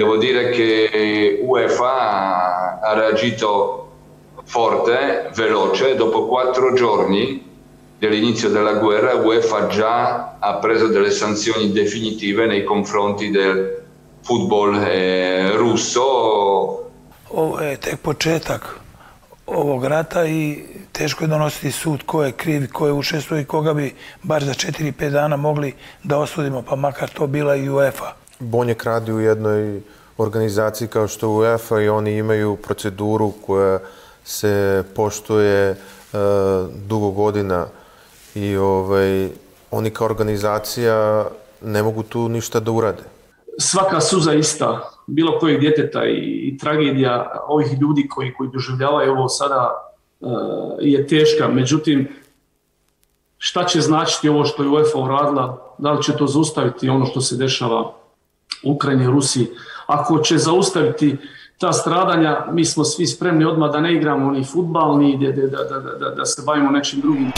Devo dire che UEFA ha reagito forte, veloce, dopo quattro giorni dell'inizio della guerra UEFA già ha preso delle sanzioni definitive nei confronti del football eh, russo. Ovo je tek početak ovog rata i teško je donositi sud ko je kriv, ko je učestvuje i koga bi bar za 4-5 dana mogli da osudimo, pa makar to bila i UEFA. Bonjek radi u jednoj organizaciji kao što je UEFA i oni imaju proceduru koja se poštuje uh, dugo godina i ovaj, oni kao organizacija ne mogu tu ništa da urade. Svaka suza ista, bilo kojeg djeteta i, i tragedija ovih ljudi koji, koji doživljavaju ovo sada uh, je teška. Međutim, šta će značiti ovo što je UEFA uradila, da li će to zaustaviti ono što se dešava Ukrajini i Rusiji. Ako će zaustaviti ta stradanja, mi smo svi spremni odmah da ne igramo ni futbal, ni da, da, da, da, da se bavimo nečim drugim.